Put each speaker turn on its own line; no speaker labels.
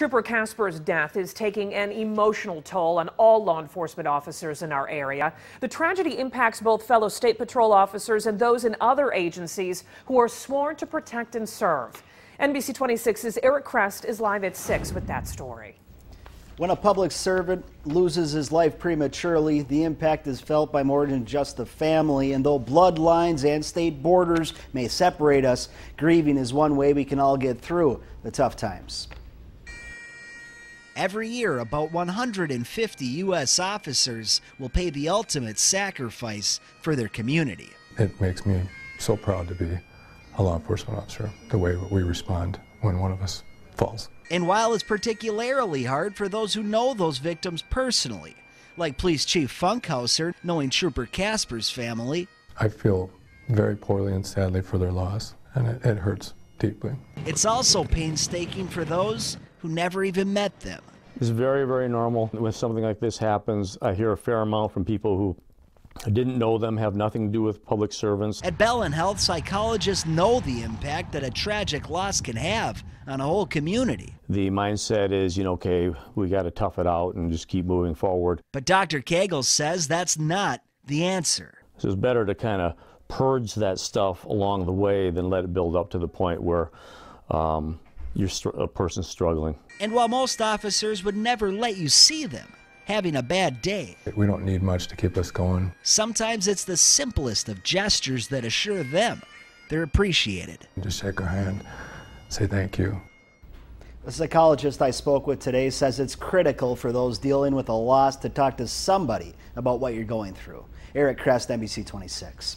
Trooper Casper's death is taking an emotional toll on all law enforcement officers in our area. The tragedy impacts both fellow State Patrol officers and those in other agencies who are sworn to protect and serve. NBC 26's Eric Crest is live at 6 with that story.
When a public servant loses his life prematurely, the impact is felt by more than just the family. And though bloodlines and state borders may separate us, grieving is one way we can all get through the tough times. Every year, about 150 U.S. officers will pay the ultimate sacrifice for their community.
It makes me so proud to be a law enforcement officer, the way we respond when one of us falls.
And while it's particularly hard for those who know those victims personally, like Police Chief Funkhauser knowing Trooper Casper's family,
I feel very poorly and sadly for their loss, and it, it hurts deeply.
It's also painstaking for those who never even met them.
It's very, very normal when something like this happens. I hear a fair amount from people who didn't know them, have nothing to do with public servants.
At Bellin Health, psychologists know the impact that a tragic loss can have on a whole community.
The mindset is, you know, okay, we got to tough it out and just keep moving forward.
But Dr. Kegel says that's not the answer.
So it's better to kind of purge that stuff along the way than let it build up to the point where um, you're a person struggling.
And while most officers would never let you see them having a bad day,
we don't need much to keep us going.
Sometimes it's the simplest of gestures that assure them they're appreciated.
Just shake our hand, say thank you.
The psychologist I spoke with today says it's critical for those dealing with a loss to talk to somebody about what you're going through. Eric Krest, NBC 26.